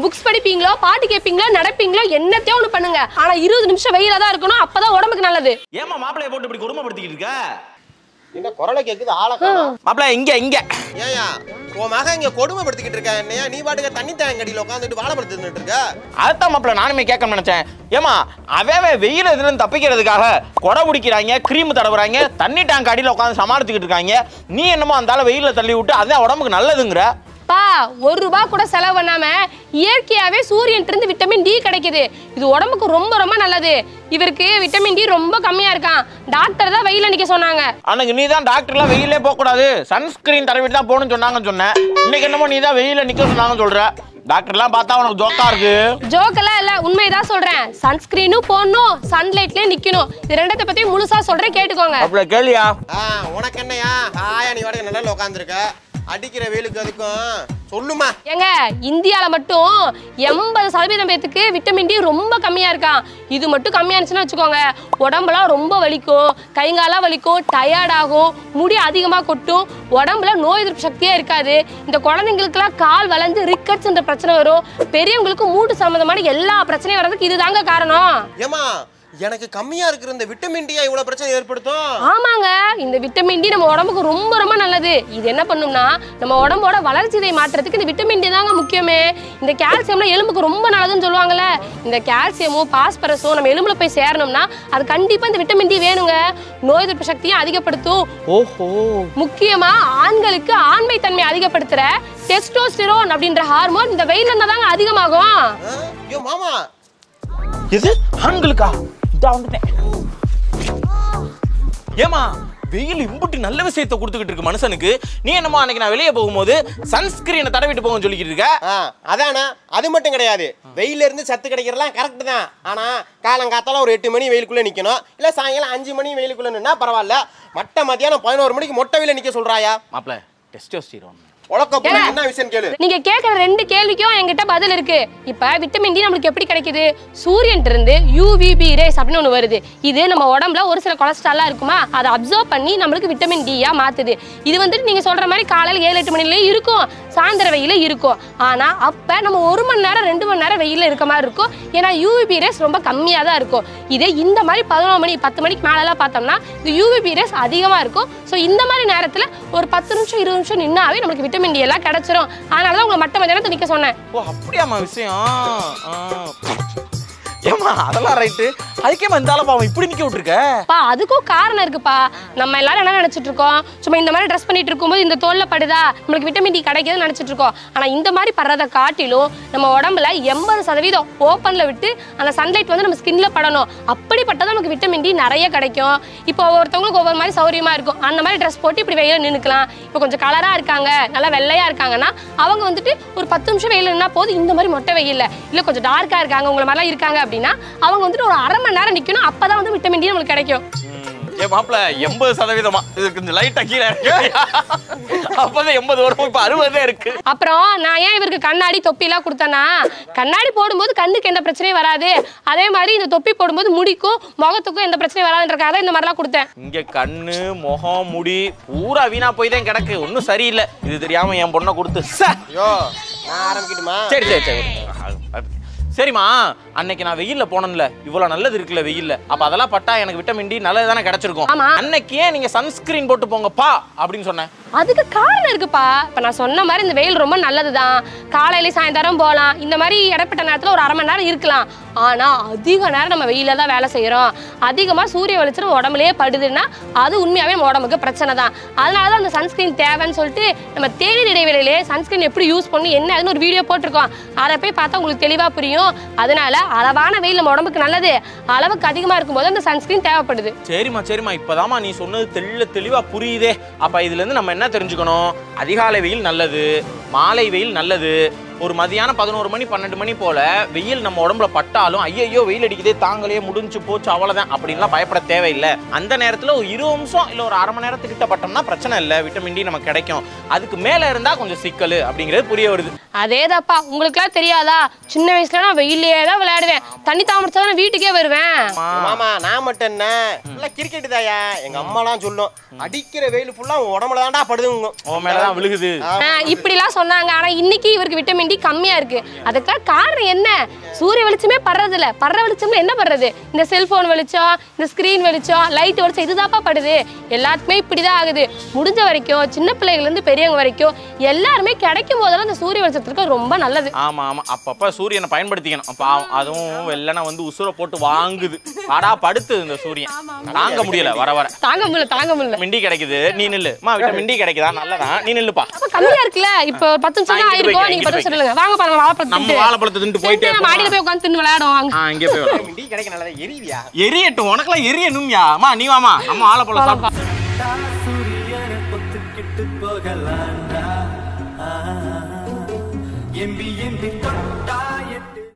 Books படிப்பீங்களோ பாட்டு கேட்பீங்களோ நடப்பீங்களோ என்னத்தையோ ஒண்ணு பண்ணுங்க. ஆனா இருபது நிமிஷம் வெயில தான் இருக்கணும் அப்பதான் உடம்புக்கு நல்லது. ஏமா மாப்பிளைய போட்டு இப்படி குடும்பப்படுத்திக்கிட்டு இருக்க? என்ன குரலை கேக்குது ஆளை காணோம். மாப்பிள இங்க இங்க. ஏன்யா உன் மகன் இங்க கொடுமைப்படுத்திக்கிட்டு இருக்க என்னையா நீ பாட்டுக்கு தண்ணி தேங்கடியில் உட்காந்துட்டு வாழைப்பழத்து தின்னுட்டு இருக்க? அதான் மாப்பிள நானுமே கேட்க நினைச்சேன். ஏமா அவன் வெயில் எதுன்னு தப்பிக்கிறதுக்காக கொடை பிடிக்கிறாங்க கிரீம் தடவுறாங்க தண்ணி டேங்க் அடியில் உட்காந்து சமாளிச்சுக்கிட்டு இருக்காங்க. நீ என்னமோ அந்த வெயில தள்ளி விட்டு அதான் உடம்புக்கு நல்லதுங்கிற. பா ஒரு ரூபாய் கூட செலவு பண்ணாம இயற்கையாவே சூரியன் இருந்து விட்டமின் டி கிடைக்குது. இது உடம்புக்கு ரொம்ப ரொம்ப நல்லது. இவருக்கு விட்டமின் டி ரொம்ப கம்மியா இருக்கான் டாக்டர் தான் வெயில நிக்க சொன்னாங்க. அன்னைக்கு நீ தான் டாக்டர்லாம் வெயிலே போகக்கூடாது. சன்ஸ்கிரீன் தடவிட்டு தான் போகணும்னு சொன்னாங்கன்னு சொன்னேன் இன்னைக்கு என்னமோ நீ தான் வெயில நிக்க சொன்னாங்கன்னு சொல்ற. டாக்டர்லாம் பார்த்தா உனக்கு ஜோக்கா இருக்கு. ஜோக்கெல்லாம் இல்ல உண்மைதான் சொல்றேன். சன்ஸ்கிரீனும் போடணும் சன்லைட்லயே நிக்கணும். இது ரெண்டத்தை பத்தி முழுசா சொல்றேன் கேட்டுக்கோங்க. அப்படி கேளியா? ஆ உனக்கு என்னையா? நீ வாடகை நல்லா உட்காந்துருக்க அடிக்கிற வெயிலுக்கு அதுக்கும். சொல்லுமா. ஏங்க இந்தியால மட்டும் எண்பது சதவீதம் பேத்துக்கு விட்டமின் டி ரொம்ப கம்மியா இருக்கான் இது மட்டும் கம்மியா இருந்துச்சுன்னு வச்சுக்கோங்க உடம்புலாம் ரொம்ப வலிக்கும் கைகாலாம் வலிக்கும் டயர்ட் ஆகும் முடி அதிகமா கொட்டும் உடம்புல நோய் எதிர்ப்பு சக்தியே இருக்காது. இந்த குழந்தைங்களுக்குலாம் கால் வளைஞ்சு ரிக்கட்ஸ்ன்ற பிரச்சனை வரும். பெரியவங்களுக்கு மூட்டு சம்பந்தமான எல்லா பிரச்சனையும் வர்றதுக்கு இதுதாங்க காரணம். ஏமா எனக்கு கம்மியா இருக்கிற இந்த விட்டமின் டியா இவ்வளவு பிரச்சனை ஏற்படுத்தும்? ஆமாங்க. இந்த விட்டமின் டி நம்ம உடம்புக்கு ரொம்ப ரொம்ப நல்லது. இது என்ன பண்ணும்னா நம்ம உடம்போட வளர்ச்சிதை மாற்றத்துக்கு இந்த விட்டமின் டி தாங்க முக்கியமே. இந்த கால்சியம்லாம் எலும்புக்கு ரொம்ப நல்லதுன்னு சொல்லுவாங்கல்ல. இந்த கால்சியமும் பாஸ்பரஸும் நம்ம எலும்புல போய் சேரணும்னா அது கண்டிப்பா இந்த விட்டமின் டி வேணுங்க. நோய் எதிர்ப்பு சக்தியை அதிகப்படுத்தும். ஓஹோ. முக்கியமா ஆண்களுக்கு ஆண்மை தன்மை அதிகப்படுத்துற டெஸ்டோஸ்டிரோன் அப்படின்ற ஹார்மோன் இந்த வெயில்ல இருந்தா தாங்க அதிகமாகும்? ஐயோ மாமா. எது? ஆண்களுக்கா? இதா வந்துட்டேன் ஏமா வெயில் இம்புட்டு நல்ல விஷயத்தை கொடுத்துக்கிட்டு இருக்கு மனுஷனுக்கு. நீ என்னமோ அன்னைக்கு நான் வெளியே போகும்போது சன்ஸ்கிரீனை தடவிட்டு போகும் சொல்லிக்கிட்டு இருக்க? அதானே அது மட்டும் கிடையாது. வெயில இருந்து சத்து கிடைக்கிறதுலாம் கரெக்ட் தான். ஆனா காலங்காத்தால ஒரு எட்டு மணி வெயிலுக்குள்ள நிக்கணும். இல்ல சாயங்காலம் அஞ்சு மணி வெயிலுக்குள்ள நின்னா பரவாயில்ல. மட்ட மத்தியானம் பதினோரு மணிக்கு மொட்டை வெயில நிக்க சொல்றாயா? மாப்பிள டெஸ்டோஸ்டிரோன் நீங்க கேட்குற ரெண்டு கேள்விக்கும் என்கிட்ட பதில் இருக்கு. இப்ப விட்டமின் டி நம்மளுக்கு எப்படி கிடைக்குது? சூரியன் இருந்து யூவிபி ரேஸ் அப்படின்னு ஒன்று வருது. இது நம்ம உடம்புல ஒரு சில கொலஸ்ட்ராலா இருக்குமா? அதை அப்சர்வ் பண்ணி நம்மளுக்கு விட்டமின் டியா மாத்துது. இது வந்துட்டு நீங்க சொல்ற மாதிரி காலையில ஏழு எட்டு மணிலேயும் இருக்கும். சாயந்தர வெயில இருக்கும். ஆனா அப்ப நம்ம ஒரு மணி நேரம் ரெண்டு மணி நேரம் வெயில இருக்க மாதிரி இருக்கும். ஏன்னா யூவிபி ரேஸ் ரொம்ப கம்மியா தான் இருக்கும். இதே இந்த மாதிரி பதினொரு மணி பத்து மணிக்கு மேலலாம் பார்த்தோம்னா இந்த யூவிபி ரேஸ் அதிகமா இருக்கும். ஸோ இந்த மாதிரி நேரத்துல ஒரு பத்து நிமிஷம் இருபது நிமிஷம் நின்னாவே நமக்கு விட்டமின் டி எல்லாம் கிடைச்சிரும். அதனால தான் உங்களை மட்ட மத்தியானத்தை நிக்க சொன்னேன். ஓ அப்படியாமா விஷயம்? ஏமா அதெல்லாம் ரைட்டு அதுக்கேம்மா இந்த பாவம் இப்படி நிக்க விட்டுருக்க? பா அதுக்கும் காரணம் இருக்குப்பா. நம்ம எல்லாரும் என்ன நினைச்சிட்டு இருக்கோம்? சும்மா இந்த மாதிரி ட்ரெஸ் பண்ணிட்டு இருக்கும்போது இந்த தோல்ல படுதா? நம்மளுக்கு விட்டமின் டி கிடைக்குதுன்னு நினைச்சிட்டு இருக்கோம். ஆனா இந்த மாதிரி படுறதை காட்டிலும் நம்ம உடம்புல எண்பது சதவீதம் ஓப்பன்ல விட்டு அந்த சன்லைட் வந்து நம்ம ஸ்கின்ல படணும். அப்படிப்பட்டதான் நமக்கு விட்டமின் டி நிறைய கிடைக்கும். இப்போ ஒவ்வொருத்தவங்களுக்கு ஒவ்வொரு மாதிரி சௌரியமா இருக்கும். அந்த மாதிரி ட்ரெஸ் போட்டு இப்படி வெயில நின்னுக்கலாம். இப்போ கொஞ்சம் கலரா இருக்காங்க நல்லா வெள்ளையா இருக்காங்கன்னா அவங்க வந்துட்டு ஒரு பத்து நிமிஷம் வெயில் நின்னா போதும். இந்த மாதிரி மொட்டை வெயில்ல. இல்ல கொஞ்சம் டார்க்கா இருக்காங்க உங்களை மாதிரிலாம் இருக்காங்க அப்படின்னா அவங்க வந்துட்டு ஒரு அரை மணி நேரம் நிக்கணும் அப்பதான் வந்து விட்டமின் டி நம்மளுக்கு கிடைக்கும். எண்பது சதவீதமா. இது கொஞ்சம் லைட்டா கீழே இருக்கு. அப்பதான் எண்பது வரும். இப்ப அறுபதே இருக்கு. அப்புறம் நான் ஏன் இவருக்கு கண்ணாடி தொப்பி எல்லாம் கொடுத்தேன்னா கண்ணாடி போடும்போது கண்ணுக்கு எந்த பிரச்சனையும் வராது. அதே மாதிரி இந்த தொப்பி போடும்போது முடிக்கும் முகத்துக்கும் எந்த பிரச்சனையும் வராதுன்றக்காக தான் இந்த மாதிரிலாம் கொடுத்தேன். இங்க கண்ணு முகம் முடி பூரா வீணா போய் தான் கிடக்கு. ஒன்றும் சரியில்லை. இது தெரியாம என் பொண்ணை கொடுத்து. சரி சரி. சரிம்மா அன்னைக்கு நான் வெயில்ல போனேன்ல. இவ்வளவு நல்லது இருக்குல்ல வெயில்ல. அப்ப அதெல்லாம் பட்டா எனக்கு விட்டமின் டி நல்லது தானே கிடைச்சிருக்கும். அன்னைக்கு ஏன் நீங்க சன்ஸ்கிரீன் போட்டு போங்கப்பா அப்படின்னு சொன்னேன். அதுக்கு காரணம் இருக்குப்பா. இப்போ நான் சொன்ன மாதிரி இந்த வெயில் ரொம்ப நல்லது தான் காலையில சாயந்தரம் போகலாம். இந்த மாதிரி இடப்பட்ட நேரத்தில் ஒரு அரை மணி நேரம் இருக்கலாம். ஆனால் அதிக நேரம் நம்ம வெயில தான் வேலை செய்கிறோம் அதிகமாக சூரிய வெளிச்சம் உடம்புலேயே உடம்புலயே படுதுன்னா அது உண்மையாகவே நம்ம உடம்புக்கு பிரச்சனை தான். அதனால தான் அந்த சன்ஸ்கிரீன் தேவைன்னு சொல்லிட்டு நம்ம தேநீர் இடைவேளையிலே சன்ஸ்கிரீன் எப்படி யூஸ் பண்ணி என்ன அதுன்னு ஒரு வீடியோ போட்டிருக்கோம். அதை போய் பார்த்தா உங்களுக்கு தெளிவாக புரியும். அதனால அளவான வெயில் நம்ம உடம்புக்கு நல்லது. அளவுக்கு அதிகமாக இருக்கும்போது அந்த சன்ஸ்கிரீன் தேவைப்படுது. சரிம்மா சரிம்மா. இப்போதாம்மா நீ சொன்னது தெளிவாக புரியுதே. அப்போ இதுலேருந்து நம்ம என்ன தெரிஞ்சுக்கணும்? அதிகாலை வெயில் நல்லது மாலை வெயில் நல்லது ஒரு மதியானம் பதினோரு மணி பன்னெண்டு மணி போல வெயில் நம்ம உடம்புல பட்டாலும் ஐயையோ வெயில் அடிக்குதே தாங்களே முடிஞ்சு போச்சு அவ்வளவுதான் அப்படின்லாம் பயப்பட தேவையில்லை. அந்த நேரத்துல ஒரு இருபது நிமிஷம் இல்ல ஒரு அரை மணி நேரத்துக்கிட்ட பட்டோம்னா பிரச்சனை இல்லை விட்டமின் டி நமக்கு கிடைக்கும். அதுக்கு மேல இருந்தா கொஞ்சம் சிக்கல் அப்படிங்கிறது புரிய வருது. அதேதாப்பா உங்களுக்குலாம் தெரியாதா? சின்ன வயசுல நான் வெயிலே தான் விளையாடுவேன். தண்ணி தாமடிச்சா வீட்டுக்கே வருவேன். மாமா நான் மட்டும் என்ன? ஃபுல்லா கிரிக்கெட் தாயா? எங்க அம்மாலாம் சொல்லும் அடிக்கிற வெயில் ஃபுல்லா உன் உடம்புல தான்டா படுதுங்க உன் மேலதான் விழுகுது. ஆ, இப்படிலாம் சொன்னாங்க. ஆனா இன்னைக்கு இவருக்கு விட்டமின் டி டி கம்மியா இருக்கு. அதுக்காக காரணம் என்ன? சூரிய வெளிச்சமே படுறது இல்ல படுற வெளிச்சம்ல என்ன படுறது இந்த செல்போன் வெளிச்சம் இந்த ஸ்கிரீன் வெளிச்சம் லைட் வெளிச்சம் இதுதாப்பா படுது. எல்லாத்துக்குமே இப்படிதான் ஆகுது. முடிஞ்ச வரைக்கும் சின்ன பிள்ளைகள்ல இருந்து பெரியவங்க வரைக்கும் எல்லாருமே கிடைக்கும் போதெல்லாம் இந்த சூரிய வெளிச்சத்துக்கு ரொம்ப நல்லது. ஆமா ஆமா. அப்பப்ப சூரியனை பயன்படுத்திக்கணும். பாவம் அதுவும் வெள்ளனை வந்து உசுரை போட்டு வாங்குது. பாடா படுத்து இந்த சூரியன். தாங்க முடியல வர வர. தாங்க முடியல தாங்க முடியல. மிண்டி கிடைக்குது. நீ நில்லு. அம்மா விட்டமின் டி கிடைக்குதா? நல்லதான் நீ நில்லுப்பா. கம்மியா இருக்குல்ல? இப்போ பத்து நிமிஷம் தான் ஆயிருக்கும். நீங்க பத்து சொல்லுங்க வாங்க பாருங்க வாழைப்பழம் நம்ம தின்ட்டு. வாழைப்பழத்தை தின்ட்டு போயிட்டே நம்ம மாடியில போய் உட்காந்து தின்னு விளையாடுவோம் வாங்க. ஆ இங்கே போய் விளையாடு. டீ கிடைக்க நல்லதா? எரிவியா எரியட்டும் உனக்கெல்லாம் எரியணும்யா. அம்மா நீ வாமா நம்ம வாழைப்பழம் சாப்பிட்டு சூரியனை பொத்துக்கிட்டு போகலாண்டா எம்பி எம்பி தொட்டா